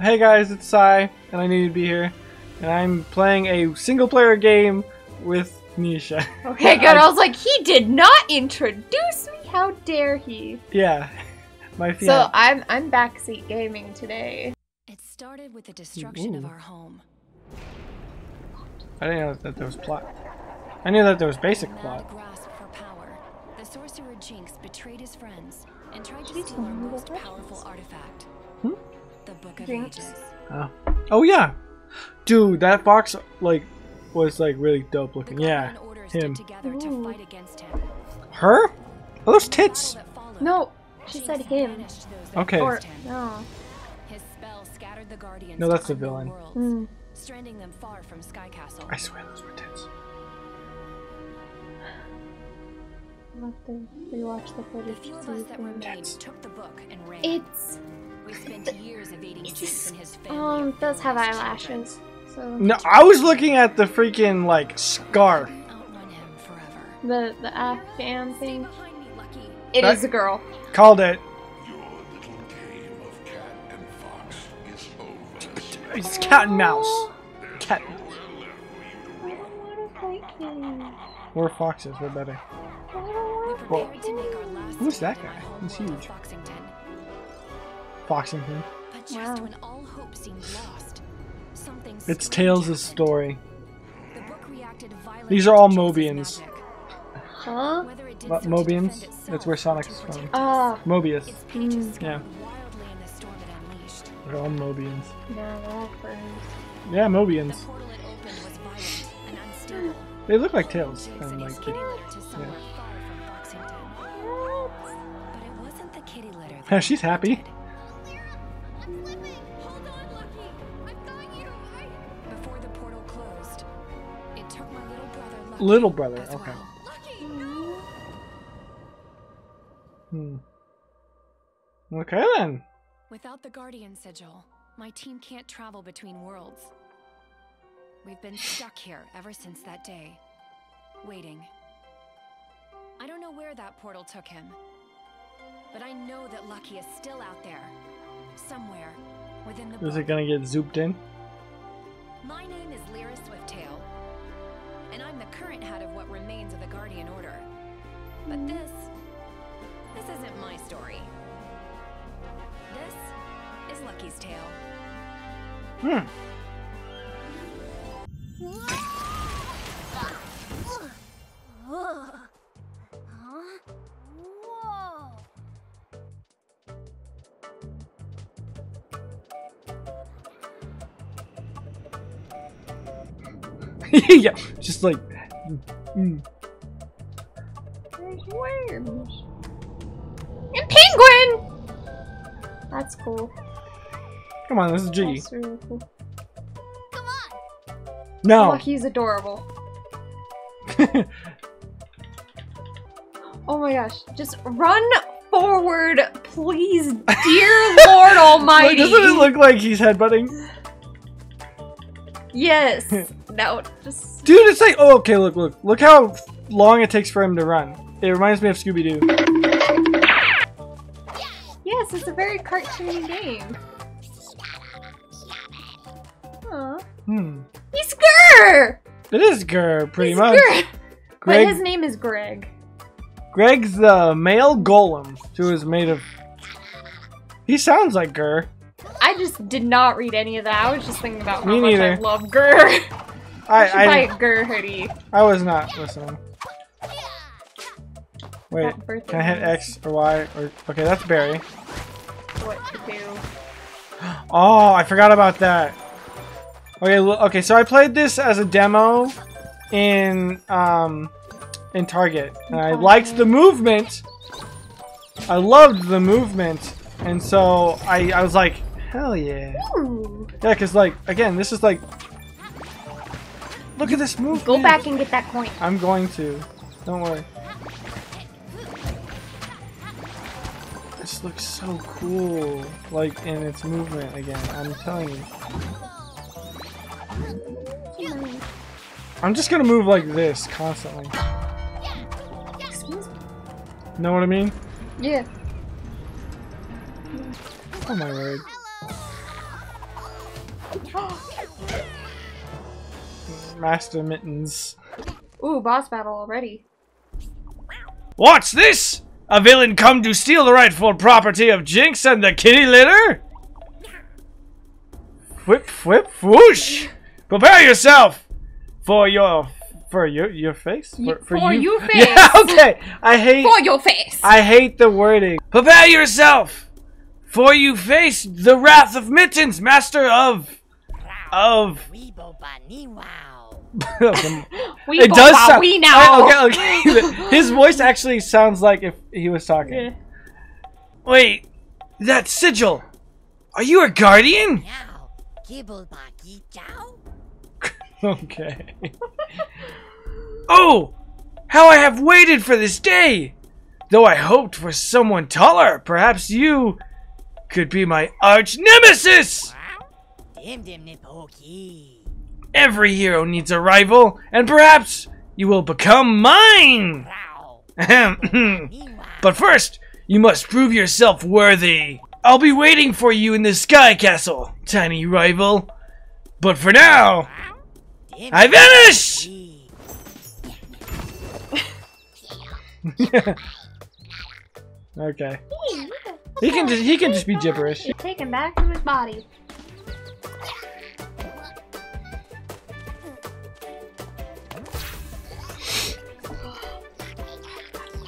hey guys, it's Psy, and I need to be here. And I'm playing a single player game with Nisha. Okay, good. I was like, he did not introduce me. How dare he? Yeah. My So. I'm I'm backseat gaming today. It started with the destruction of our home. I didn't know that there was plot. I knew that there was basic plot. grasp for power. The sorcerer Jinx betrayed his friends and tried to steal our one of the most powerful artifact. The Book of Jinx. Ages. Oh. oh yeah, dude, that fox like was like really dope looking. Yeah, Guardian Order him. to Ooh. fight against him. her? Oh, those tits. battle that followed, No, she said him. banished those that Okay. Or no. His spell scattered the Guardians No, that's to the villain. unknown worlds, Hmm. stranding them far from Sky Castle. I swear those were tits. I'll have to rewatch the The few of us that we- remained took the book and ran. It's we spent years evading Jinx and his family. um does have eyelashes. So No, I was looking at the freaking like scarf. children. Outrun him forever. the the Afghan thing. behind me, Lucky. It That- is a girl. Called it. Your little game of cat and fox is over. It's cat and mouse. Cat. We're foxes. We're better. We Well, to make our last who's that guy? He's on huge. Foxington. Foxington. But just Wow. when all hope seemed lost, something It's Tails' story. The book reacted violently These are all Mobians. Huh? Whether Mo- so to defend Mobians? itself That's where or Sonic's from. protect Ah. us, Mobius. Its pages Mm. scattered Yeah. wildly the storm unleashed. They're all Mobians. Yeah, they're all friends. Yeah, Mobians. portal it opened was violent and unstable. They look like Tails. Jinx And and like, kitty litter to somewhere far from Foxington. But it wasn't the kitty litter. Yeah, she's happy. Little brother Lucky Little brother, okay. hmm. Okay then. Without the Guardian Sigil, my team can't travel between worlds. We've been stuck here ever since that day, waiting. I don't know where that portal took him, but I know that Lucky is still out there, somewhere within the Is it gonna get zooped in? My name is Lyra Swiftail, and I'm the current head of what remains of the Guardian Order. But this, this isn't my story. This is Lucky's tale. Hmm. yeah, just like. Mm. There's worms. And penguin! That's cool. Come on, this is G. That's really cool. No. Oh, he's adorable. Oh my gosh. Just run forward, please, dear Lord Almighty. Wait, doesn't it look like he's headbutting? Yes. No, just. Dude, it's like, oh, okay, look, look. Look how long it takes for him to run. It reminds me of Scooby Doo. Yes, it's a very cartoony game. Aw. Hmm. He's Grr! It is Grr, pretty He's much. Grr. But his name is Greg. Greg's the male golem who is made of. He sounds like Grr. I just did not read any of that. I was just thinking about how Me much I neither. love Grr. I should buy I, a Grr hoodie. I I was not listening. Wait, can I hit X or Y or okay? That's Barry. What to do? Oh, I forgot about that. Okay, okay. So I played this as a demo in um in Target, and I liked the movement. I loved the movement, and so I I was like, hell yeah, Ooh. yeah. Cause like again, this is like, look at this movement. Go back and get that coin. I'm going to. Don't worry. This looks so cool, like in its movement again. I'm telling you. I'm just gonna move like this constantly. Excuse me. Know what I mean? Yeah. Oh my word. Master Mittens. Ooh, boss battle already. What's this? A villain come to steal the rightful property of Jinx and the kitty litter? Whip, whip, whoosh! Prepare yourself for your for your your face Y- for you face. Yeah, okay. I hate For your face! I hate the wording. Prepare yourself for you face the wrath of Mittens, master of of. we it does sound. We now. Oh, okay, okay. His voice actually sounds like if he was talking. Yeah. Wait, that sigil. Are you a guardian? Okay. oh, how I have waited for this day! Though I hoped for someone taller, perhaps you could be my arch nemesis! Every hero needs a rival, and perhaps you will become mine! But first, you must prove yourself worthy. I'll be waiting for you in the Sky Castle, tiny rival. But for now, I vanish! okay. He can just he can just be gibberish. Take him back to his body.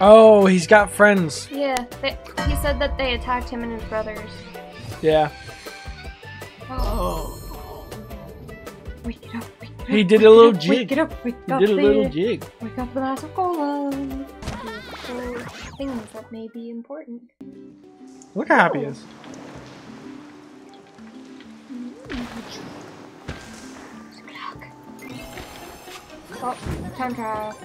Oh, he's got friends. Yeah, they, he said that they attacked him and his brothers. Yeah. Oh. Wake it up, wake it up. He did wake a it little up, jig. Wake it up, wake He up. did a little jig. Wake up, glass of cola. Things that may be important. Look how happy he is. Oh, time trial.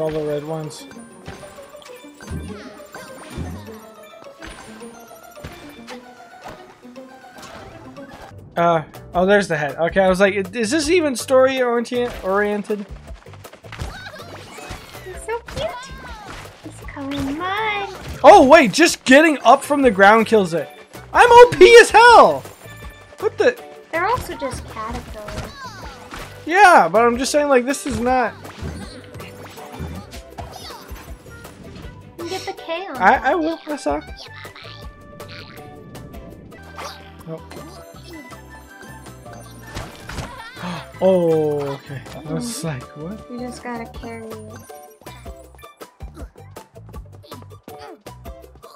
All the red ones. Uh, oh, there's the head. Okay, I was like, is this even story oriented? He's so cute. He's calling mine. Oh wait, just getting up from the ground kills it. I'm OP as hell. What the? They're also just caterpillars. Yeah, but I'm just saying, like, this is not. Get the K on. I I will. I saw. Oh. Oh, okay. I was mm-hmm. like, what? You just gotta carry it.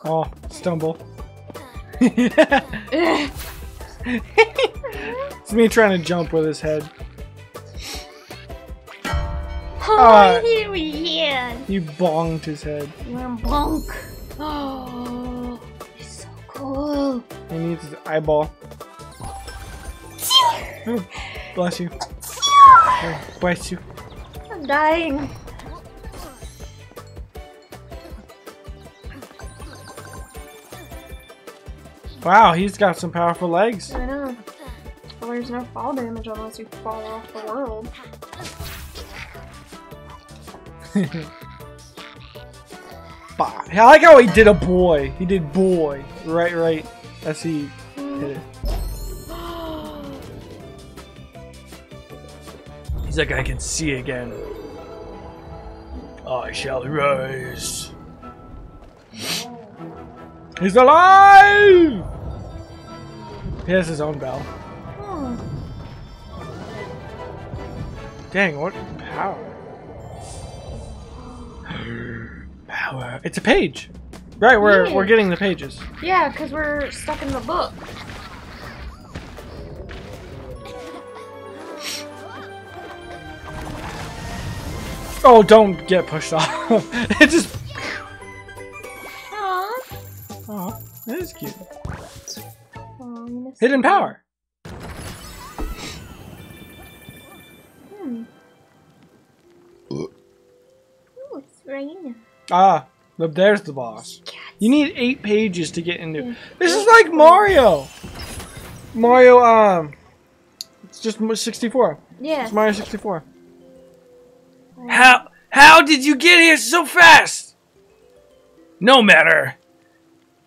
Oh, stumble. It's me trying to jump with his head. Oh, Uh, here we are. You bonged his head. You're bonk. Oh, he's so cool. He needs his eyeball. Bless you. Oh, bless you. I'm dying. Wow, he's got some powerful legs. I know. Well, there's no fall damage unless you fall off the world. Bah. I like how he did a boy. He did boy. Right, right. As he hit it. He's like, I can see again. I shall rise. He's alive! He has his own bell. Dang, what power? Power. It's a page. Right, we're Yeah. we're getting the pages. yeah, because we're stuck in the book. Oh, don't get pushed off. it just. Aww. Oh, that is cute. Aw, you missed Hidden power. It's. Ah, look, there's the boss. Cats. You need eight pages to get into. Yeah. This is like Mario. Mario, um, it's just 64. Yeah. It's Mario 64. How How did you get here so fast? No matter.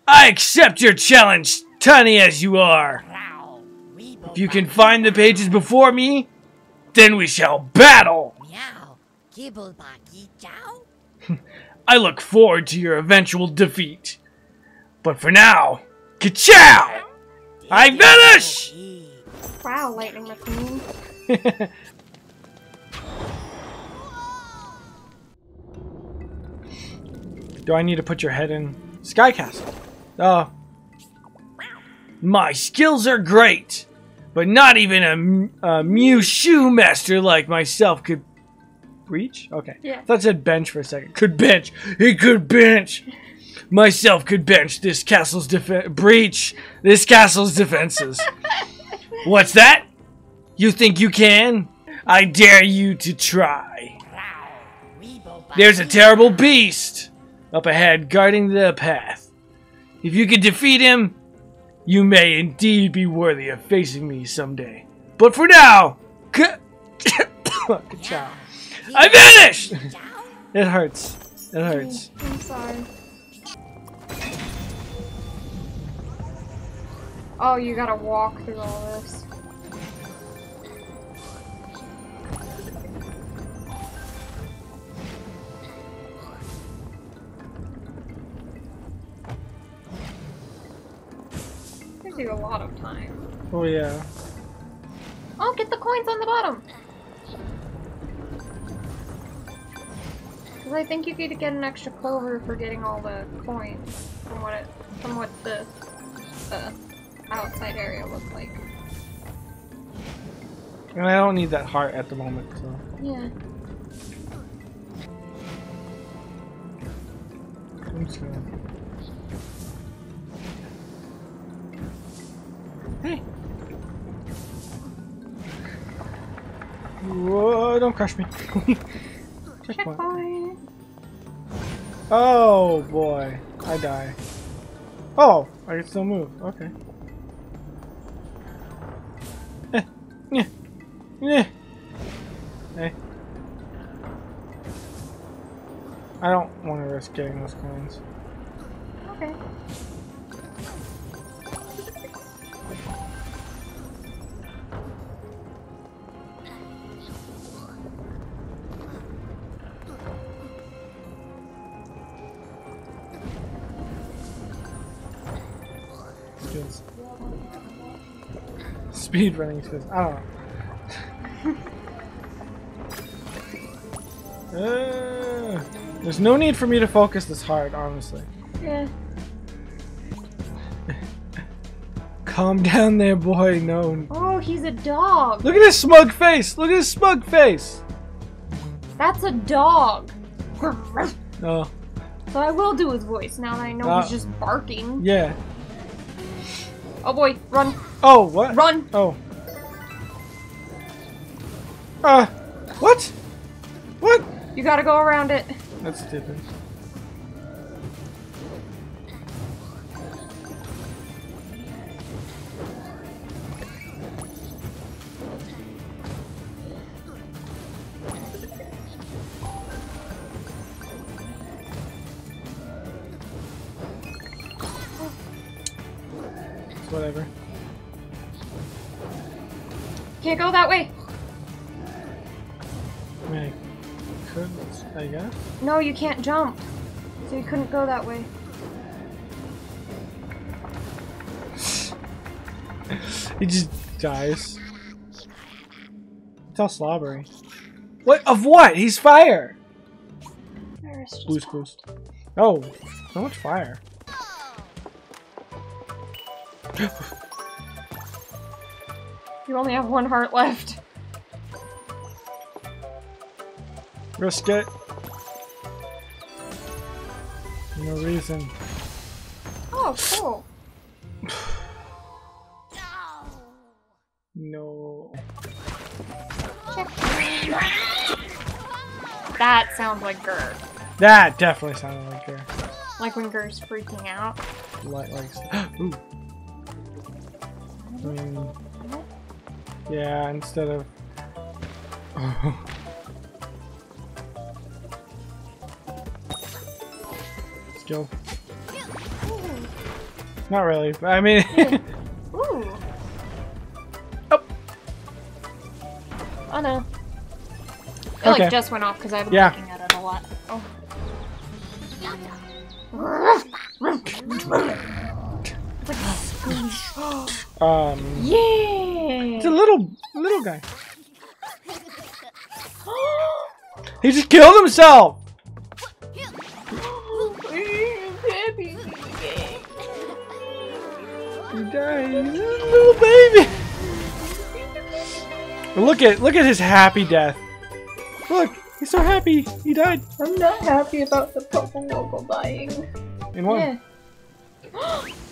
I accept your challenge, tiny as you are. If you can find the pages before me, then we shall battle. Meow. Gibble buggy chow. I look forward to your eventual defeat. But for now, ka-chow! I vanish! Wow, lightning machine. Do I need to put your head in Sky Castle? Oh. My skills are great, but not even a Mew Shoe Master like myself could reach. Okay. Yeah. I thought it said bench for a second. Could bench. He could bench. Myself could bench this castle's defense. Breach this castle's defenses. What's that? You think you can? I dare you to try. There's a terrible beast up ahead guarding the path. If you can defeat him, you may indeed be worthy of facing me someday. But for now, ka- ka-chow. I vanished! It hurts. It hurts. Mm, I'm sorry. Oh, you gotta walk through all this. Gives you a lot of time. Oh yeah. Oh, get the coins on the bottom! Because I think you could get an extra clover for getting all the coins from what it, from what the, the outside area looks like. And I don't need that heart at the moment, so. Yeah. I'm just gonna. Hey! Whoa, don't crush me. Checkpoint. Checkpoint! Oh boy, I die. Oh, I can still move. Okay. Eh, yeah, yeah. Hey. I don't want to risk getting those coins. Okay. Speed running skills. I don't know. Uh, there's no need for me to focus this hard, honestly. Yeah. Calm down there, boy. No. Oh, he's a dog! Look at his smug face. Look at his smug face. That's a dog! Oh, So I will do his voice now that I know Uh, he's just barking. yeah. Oh boy, run, Oh, what? run! Oh. Uh, what? What? You gotta go around it. That's stupid. Whatever. Can't go that way. I mean, I could, I guess. No, you can't jump. So you couldn't go that way. He just dies. It's all slobbery. What? Of what? He's fire! Boost, boost. Oh, so much fire. You only have one heart left. Risk it. No reason. Oh, cool. No. That sounds like Gur. That definitely sounded like her. Like when Gur's freaking out. Light like. Ooh. I mean, yeah. Instead of. skill. Not really, but I mean, Ooh. Oh. Oh no. It Okay. like just went off because I've been Yeah. looking at it a lot. Oh. Um, Yeah. it's a little little guy. He just killed himself. He died. He's a little baby. Look at look at his happy death. Look, he's so happy. He died I'm not happy about the purple logo dying. in one. Yeah.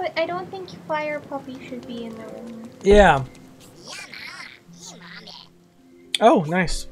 But I don't think fire puppy should be in the room. Yeah. Oh, nice.